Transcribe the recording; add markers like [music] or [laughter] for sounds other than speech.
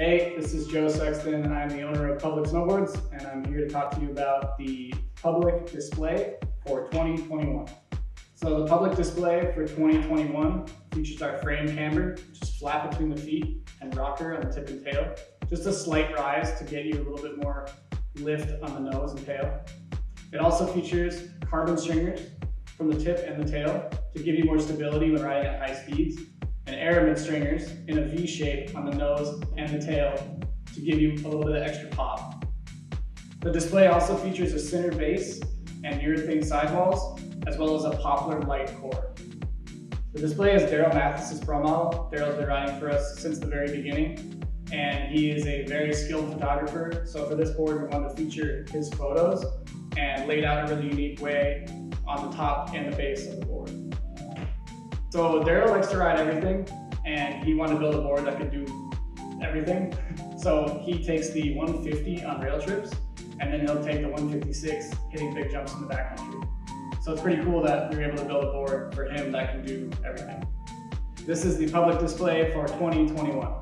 Hey, this is Joe Sexton. I'm the owner of Public Snowboards, and I'm here to talk to you about the public display for 2021. So the public display for 2021 features our frame camber, which is flat between the feet, and rocker on the tip and tail. Just a slight rise to get you a little bit more lift on the nose and tail. It also features carbon stringers from the tip and the tail to give you more stability when riding at high speeds and aramid stringers in a V shape on the nose and the tail to give you a little bit of extra pop. The display also features a sintered base and urethane sidewalls, as well as a poplar light core. The display is Darrell Mathes's pro model. Darrell's been riding for us since the very beginning, and he is a very skilled photographer. So for this board, we wanted to feature his photos and laid out in a really unique way on the top and the base of the board. So Darrell likes to ride everything and he wanted to build a board that could do everything. [laughs] So he takes the 150 on rail trips and then he'll take the 156 hitting big jumps in the backcountry. So it's pretty cool that we were able to build a board for him that can do everything. This is the public display for 2021.